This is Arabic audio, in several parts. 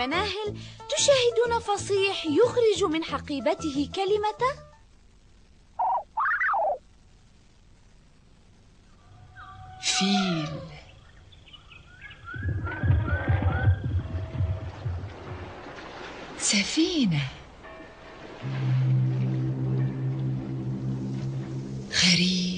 المناهل تشاهدون فصيح يخرج من حقيبته كلمة فيل. سفينة. خريف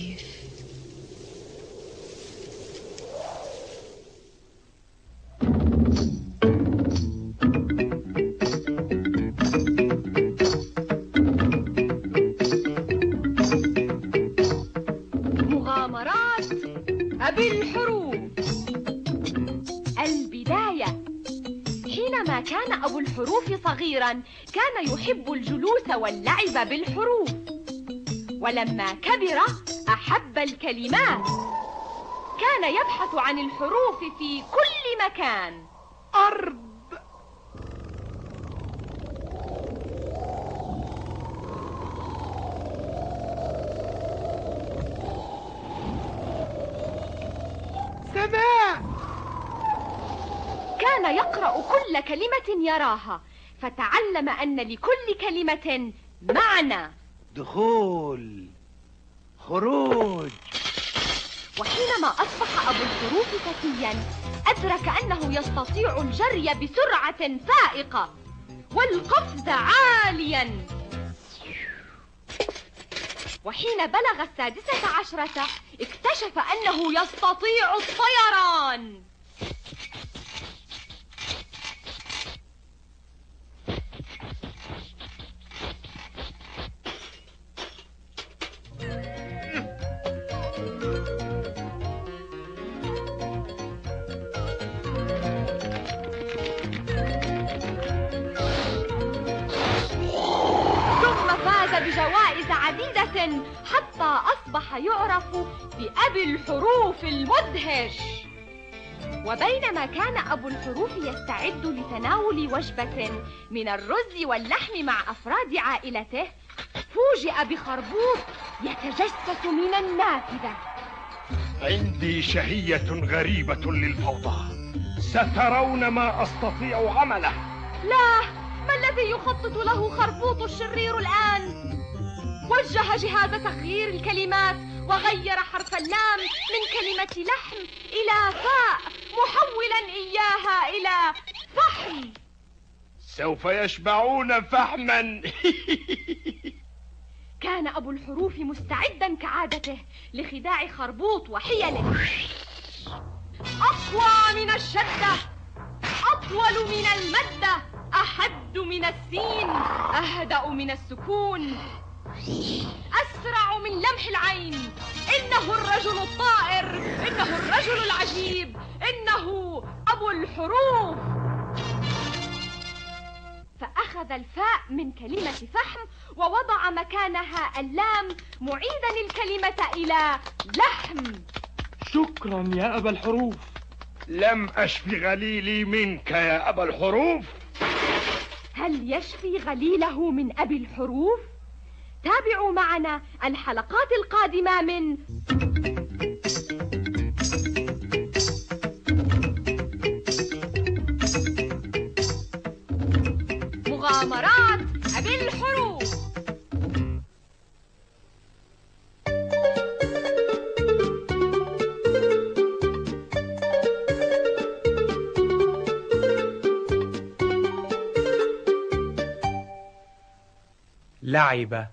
أبي الحروف. البداية. حينما كان أبو الحروف صغيرا كان يحب الجلوس واللعب بالحروف. ولما كبر أحب الكلمات. كان يبحث عن الحروف في كل مكان. أرض كل كلمة يراها فتعلم أن لكل كلمة معنى. دخول خروج. وحينما أصبح أبو الحروف ذكيا أدرك أنه يستطيع الجري بسرعة فائقة والقفز عاليا. وحين بلغ السادسة عشرة اكتشف أنه يستطيع الطيران. وجبة من الرز واللحم مع أفراد عائلته. فوجئ بخربوط يتجسس من النافذة. عندي شهية غريبة للفوضى. سترون ما أستطيع عمله. لا ما الذي يخطط له خربوط الشرير الآن؟ وجه جهاز تغيير الكلمات وغير حرف اللام من كلمة لحم إلى فاء محولا إياها إلى فحم. سوف يشبعون فحما كان أبو الحروف مستعدا كعادته لخداع خربوط وحيله. أقوى من الشدة أطول من المدة أحد من السين أهدأ من السكون. أسرع من لمح العين إنه الرجل الطائر إنه الرجل العجيب إنه أبو الحروف. فأخذ الفاء من كلمة فحم ووضع مكانها اللام معيدا الكلمة إلى لحم. شكرا يا أبا الحروف. لم أشف غليلي منك يا أبا الحروف. هل يشفي غليله من أبي الحروف؟ تابعوا معنا الحلقات القادمة من مغامرات أبي الحروف لعب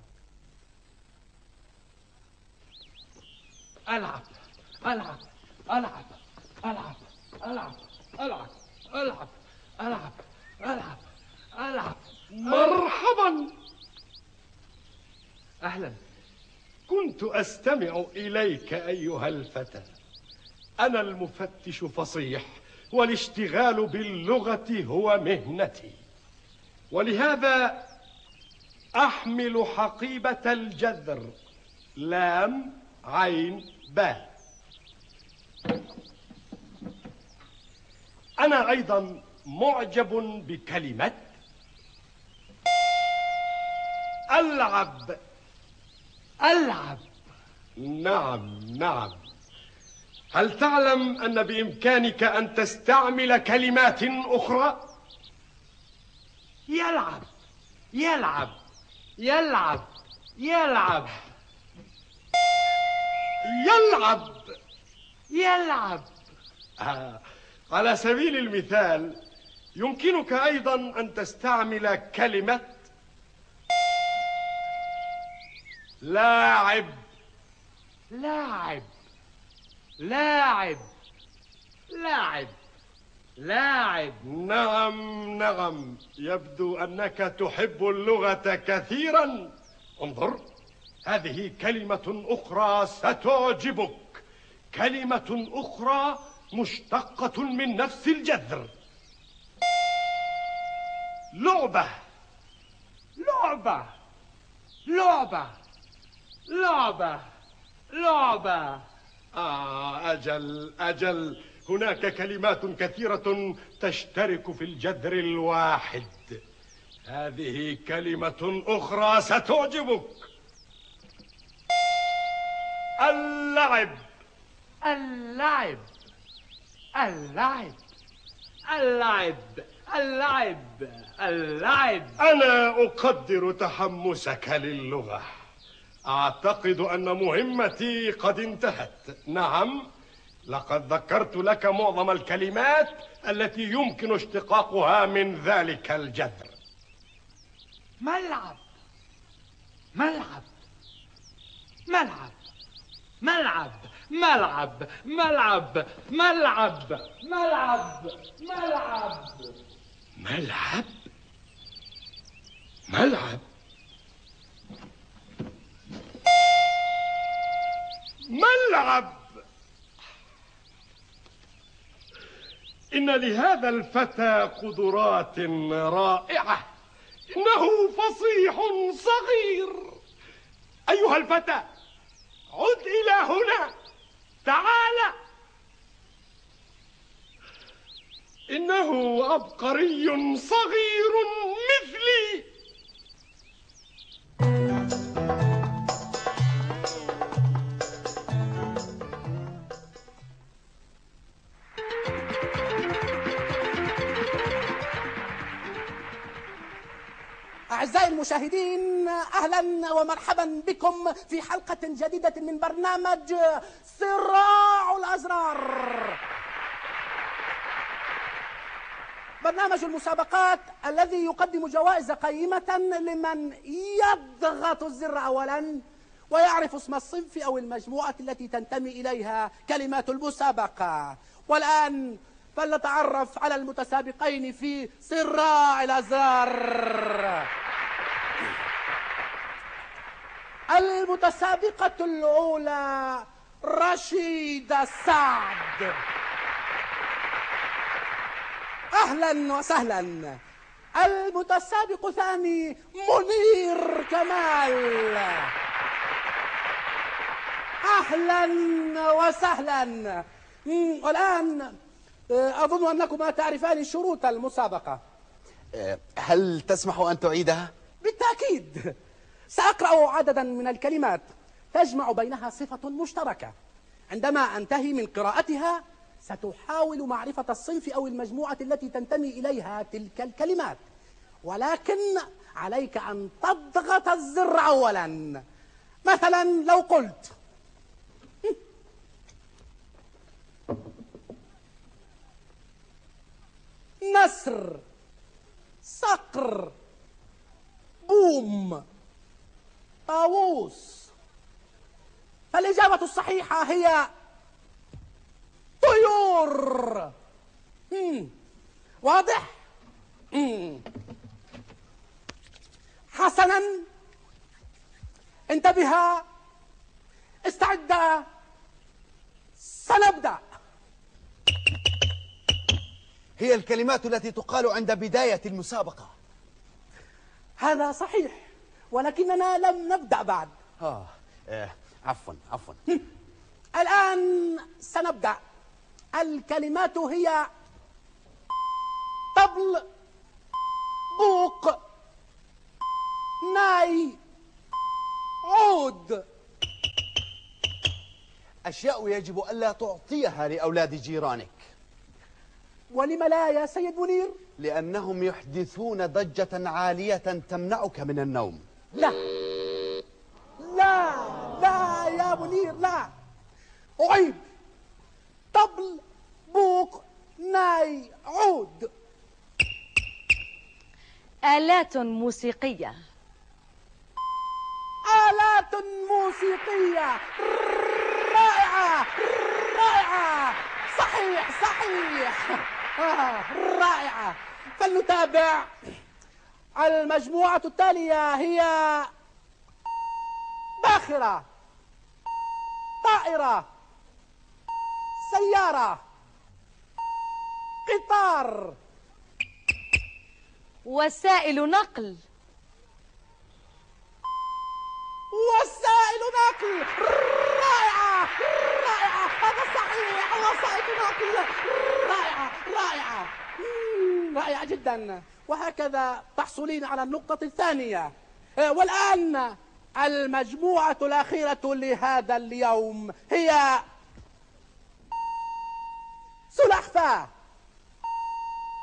ألعب. ألعب. ألعب. ألعب. ألعب. ألعب. ألعب. ألعب ألعب مرحبا أهلا. كنت أستمع إليك أيها الفتى. أنا المفتش فصيح والاشتغال باللغة هو مهنتي. ولهذا أحمل حقيبة الجذر. لام عين باء. أنا أيضا معجب بكلمة ألعب. ألعب. نعم نعم. هل تعلم أن بإمكانك أن تستعمل كلمات أخرى؟ يلعب. يلعب. يلعب. يلعب. يلعب. يلعب. آه. على سبيل المثال يمكنك أيضا أن تستعمل كلمة لاعب. لاعب. لاعب. لاعب. لاعب. نعم نعم. يبدو أنك تحب اللغة كثيرا. انظر هذه كلمة أخرى ستعجبك. كلمة أخرى مشتقة من نفس الجذر. لعبة. لعبة. لعبة. لعبة لعبة. آه أجل أجل. هناك كلمات كثيرة تشترك في الجذر الواحد. هذه كلمة أخرى ستعجبك. اللعب. اللعب. اللعب. اللعب. اللعب. اللعب. أنا أقدر تحمسك للغة. أعتقد أن مهمتي قد انتهت. نعم لقد ذكرت لك معظم الكلمات التي يمكن اشتقاقها من ذلك الجذر. ملعب. ملعب. ملعب. ملعب. ملعب. ملعب. ملعب. ملعب. ملعب. ملعب؟ ملعب؟ ملعب إن لهذا الفتى قدرات رائعة. إنه فصيح صغير. أيها الفتى عد إلى هنا. تعال. إنه عبقري صغير مثلي. أعزائي المشاهدين أهلا ومرحبا بكم في حلقة جديدة من برنامج صراع الأزرار. برنامج المسابقات الذي يقدم جوائز قيمة لمن يضغط الزر أولا ويعرف اسم الصنف أو المجموعة التي تنتمي إليها كلمات المسابقة. والآن فلنتعرف على المتسابقين في صراع الأزرار. المتسابقة الأولى رشيدة سعد. أهلا وسهلا. المتسابق الثاني منير كمال. أهلا وسهلا. والآن آه، أظن أنكما تعرفان شروط المسابقة. هل تسمح أن تعيدها؟ بالتأكيد. سأقرأ عددا من الكلمات. تجمع بينها صفة مشتركة. عندما أنتهي من قراءتها ستحاول معرفة الصنف أو المجموعة التي تنتمي إليها تلك الكلمات. ولكن عليك أن تضغط الزر أولا. مثلا لو قلت نسر صقر بوم. طاووس. فالإجابة الصحيحة هي طيور. مم. واضح؟ مم. حسنا. انتبها استعدا سنبدأ. هي الكلمات التي تقال عند بداية المسابقة. هذا صحيح. ولكننا لم نبدأ بعد. آه. آه. عفوا عفوا. الآن سنبدأ. الكلمات هي طبل بوق ناي عود. أشياء يجب ألا تعطيها لأولاد جيرانك. ولم لا يا سيد منير؟ لأنهم يحدثون ضجة عالية تمنعك من النوم. لا. لا لا يا منير لا. أعيد طبل بوق ناي عود. آلات موسيقية. آلات موسيقية. رائعة رائعة. صحيح صحيح. آه رائعة. فلنتابع. المجموعة التالية هي باخرة طائرة سيارة قطار. وسائل نقل. وسائل نقل. رائعة رائعة. هذا صحيح. وسائل نقل. رائعة رائعة. رائعة جدا. وهكذا تحصلين على النقطة الثانية. آه، والآن المجموعة الأخيرة لهذا اليوم هي سلحفاة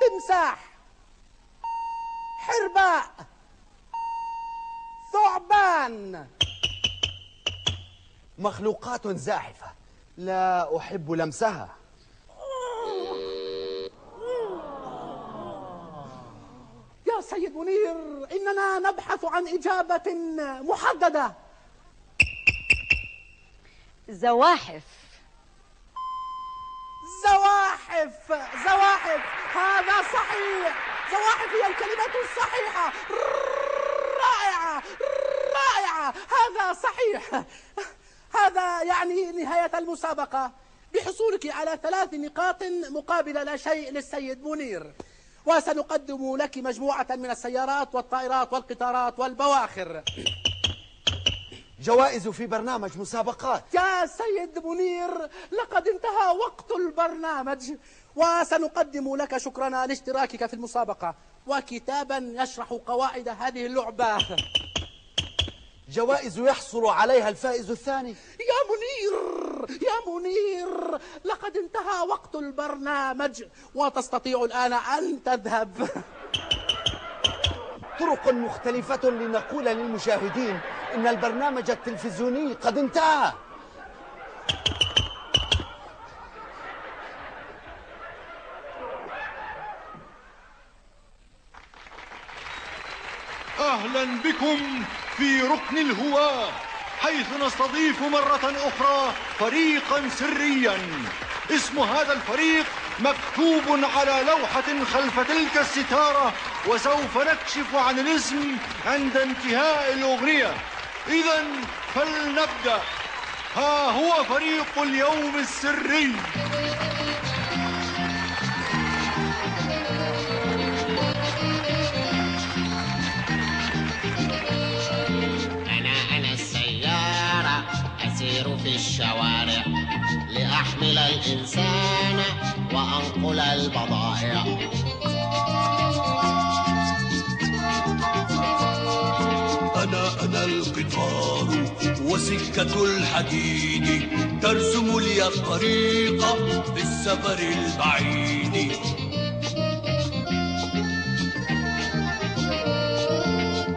تمساح حرباء ثعبان. مخلوقات زاحفة لا أحب لمسها. يا سيد منير إننا نبحث عن إجابة محددة. زواحف. زواحف زواحف. هذا صحيح. زواحف هي الكلمة الصحيحة. رائعة رائعة. هذا صحيح. هذا يعني نهاية المسابقة. بحصولك على ثلاث نقاط مقابل لا شيء للسيد منير. وسنقدم لك مجموعة من السيارات والطائرات والقطارات والبواخر. جوائز في برنامج مسابقات. يا سيد منير لقد انتهى وقت البرنامج. وسنقدم لك شكرنا لاشتراكك في المسابقة. وكتابا يشرح قواعد هذه اللعبة. جوائز يحصل عليها الفائز الثاني. يا منير يا منير. لقد انتهى وقت البرنامج وتستطيع الآن أن تذهب. طرق مختلفة لنقول للمشاهدين إن البرنامج التلفزيوني قد انتهى. أهلا بكم في ركن الهواة. حيث نستضيف مرة أخرى فريقا سريا. اسم هذا الفريق مكتوب على لوحة خلف تلك الستارة وسوف نكشف عن الاسم عند انتهاء الأغنية. إذا فلنبدأ. ها هو فريق اليوم السري. الإنسان وأنقل البضائع. أنا أنا القطار وسكة الحديد ترسم لي الطريق في السفر البعيد.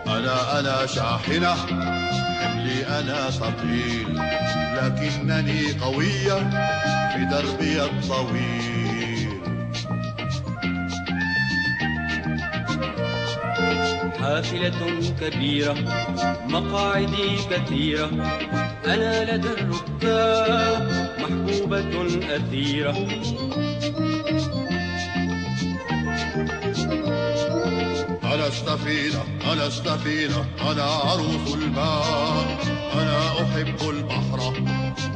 أنا أنا شاحنة أنا ثقيل لكنني قوية في دربي الطويل. حافلة كبيرة مقاعدي كثيرة أنا لدى الركاب محبوبة أثيرة. السفينة أنا السفينة أنا عروس الماء أنا أحب البحر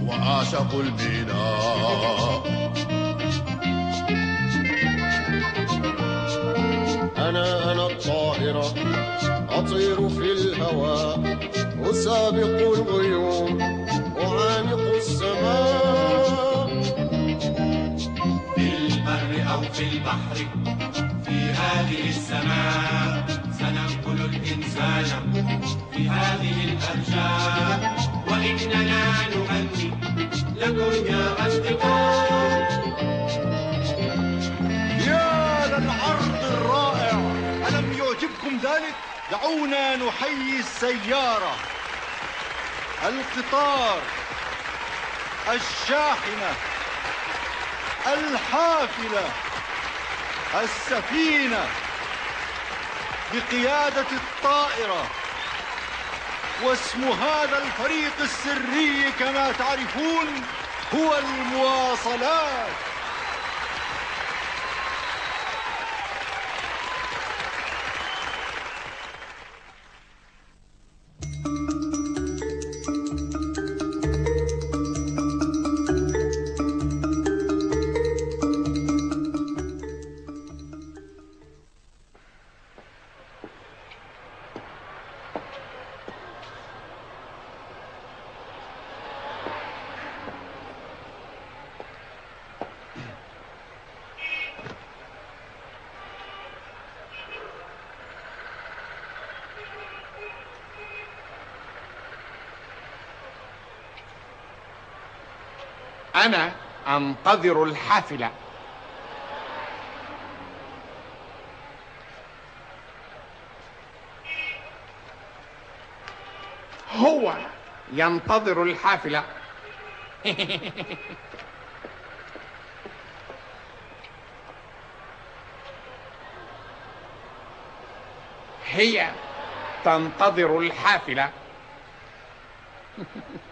وأعشق الميناء. أنا أنا الطائرة أطير في الهواء أسابق الغيوم أعانق السماء. في البر أو في البحر في هذه السماء. سننقل الإنسان في هذه الأرجاء. وإننا نغني لكم يا أصدقاء. يا للعرض الرائع. دعونا نحيي السيارة. القطار. الشاحنة. الحافلة. السفينة. بقيادة الطائرة. واسم هذا الفريق السري كما تعرفون هو المواصلات. أنا أنتظر الحافلة. هو ينتظر الحافلة. هي تنتظر الحافلة.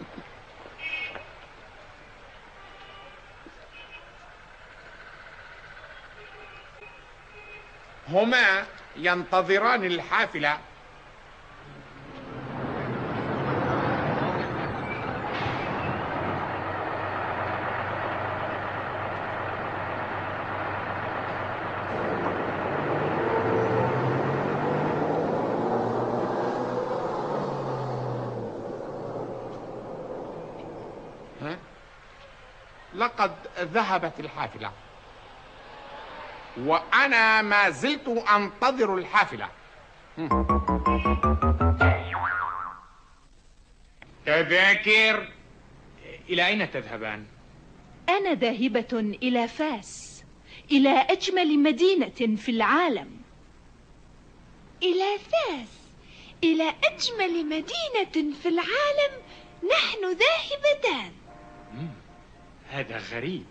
هما ينتظران الحافلة؟ لقد ذهبت الحافلة وأنا ما زلت أنتظر الحافلة. تذاكر. إلى أين تذهبان؟ أنا ذاهبة إلى فاس إلى أجمل مدينة في العالم. إلى فاس إلى أجمل مدينة في العالم نحن ذاهبتان. هذا غريب.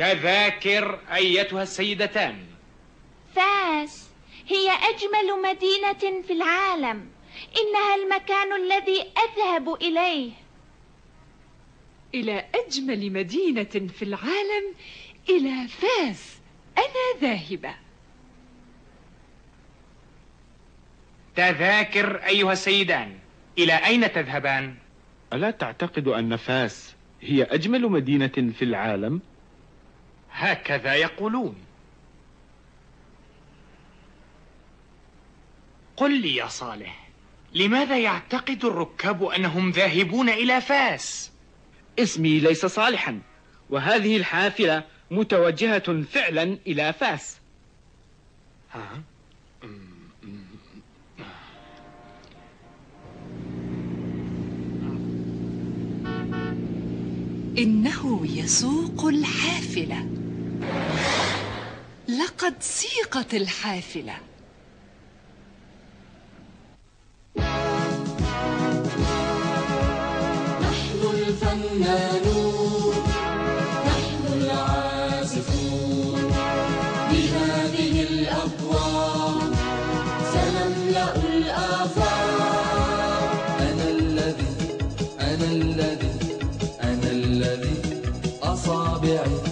تذاكر أيتها السيدتان. فاس هي أجمل مدينة في العالم. إنها المكان الذي أذهب إليه. إلى أجمل مدينة في العالم إلى فاس. أنا ذاهبة. تذاكر أيها السيدان. إلى أين تذهبان؟ ألا تعتقد أن فاس هي أجمل مدينة في العالم؟ هكذا يقولون قل لي يا صالح لماذا يعتقد الركاب أنهم ذاهبون إلى فاس؟ اسمي ليس صالحا وهذه الحافلة متوجهة فعلا إلى فاس ها؟ إنه يسوق الحافلة لقد سيقت الحافلة. نحن الفنانون نحن العازفون. بهذه سنملأ الآفاق. أنا الذي أنا الذي أنا الذي أصابعي.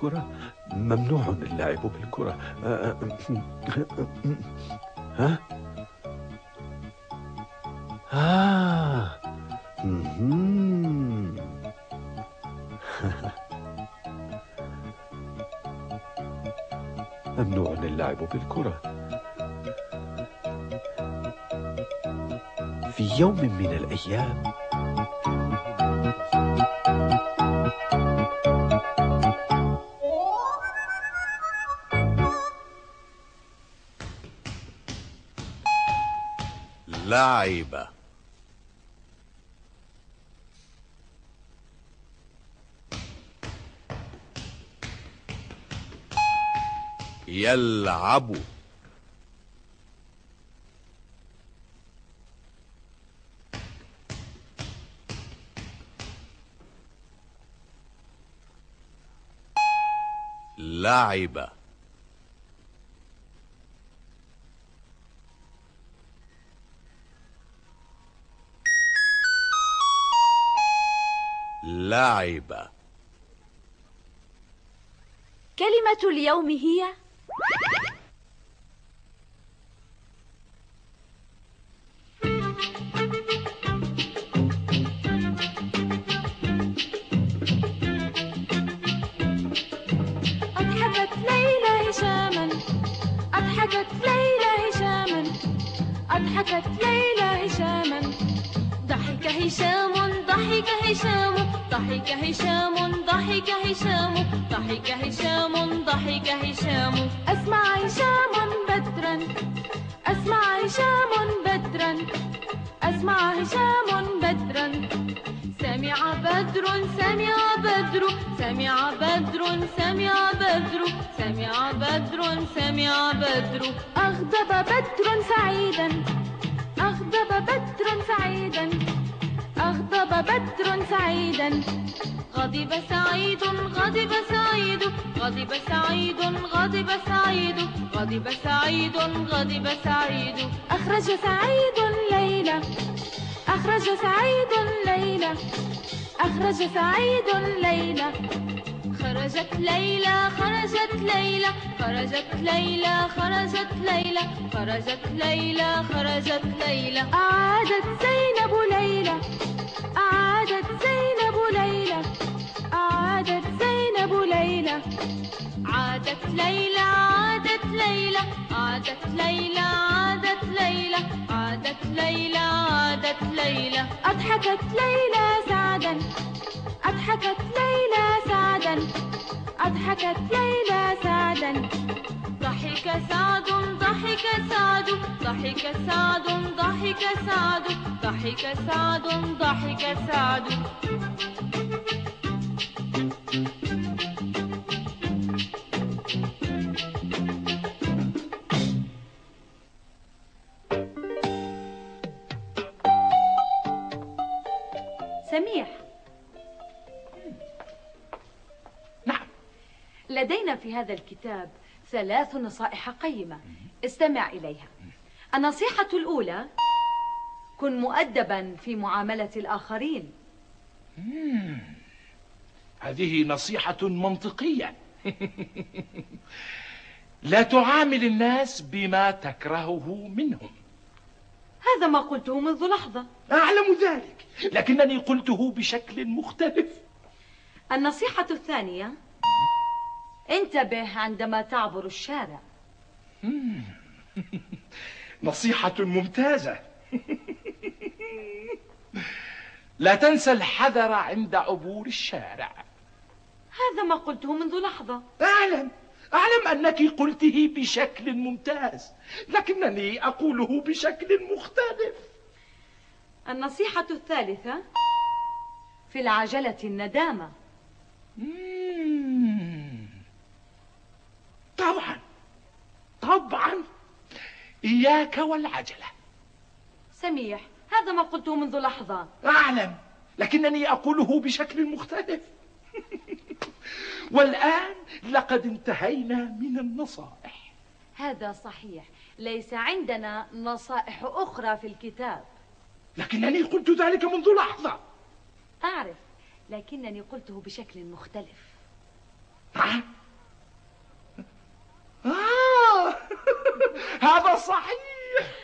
بالكرة. ممنوع اللعب بالكرة. آه، ها آه مهم. ممنوع اللعب بالكرة. في يوم من الأيام لعب يلعب لعب لعب كلمة اليوم هي؟ ضحك هشام ضحك هشام ضحك هشام أسمع هشام بدرا أسمع هشام بدرا أسمع هشام بدرا. سمع بدر سمع بدر سمع بدر سمع بدر. سمع بدر سمع بدر. أغضب بدر سعيدا أغضب بدر سعيدا أغضب بدر سعيدا. غضب سعيد غضب سعيد غضب سعيد غضب سعيد غضب سعيد غضب سعيد. أخرج سعيد ليلى أخرج سعيد ليلى أخرج سعيد ليلى خرجت ليلى خرجت ليلى خرجت ليلى خرجت ليلى خرجت ليلى خرجت ليلى. أعادت زينب ليلى أعادت زينب أعادت زينب ليلى. عادت ليلى عادت ليلى. عادت ليلى عادت ليلى. عادت ليلى عادت ليلى. أضحكت ليلى سعدا. أضحكت ليلى سعدا. أضحكت ليلى سعدا. ضحك سعد ضحك سعد. ضحك سعد ضحك سعد. ضحك سعد ضحك سعد. سميح. نعم. لدينا في هذا الكتاب ثلاث نصائح قيمة. استمع إليها. النصيحة الأولى كن مؤدبا في معاملة الآخرين. هذه نصيحة منطقية. لا تعامل الناس بما تكرهه منهم. هذا ما قلته منذ لحظة. أعلم ذلك لكنني قلته بشكل مختلف. النصيحة الثانية انتبه عندما تعبر الشارع. نصيحة ممتازة. لا تنسى الحذر عند عبور الشارع. هذا ما قلته منذ لحظة. أعلم. أعلم أنك قلته بشكل ممتاز لكنني أقوله بشكل مختلف. النصيحة الثالثة في العجلة الندامة. مم. طبعا طبعا. إياك والعجلة. سميح هذا ما قلته منذ لحظة. أعلم لكنني أقوله بشكل مختلف. والآن لقد انتهينا من النصائح. هذا صحيح. ليس عندنا نصائح أخرى في الكتاب. لكنني قلت ذلك منذ لحظة. أعرف لكنني قلته بشكل مختلف. آه. هذا صحيح.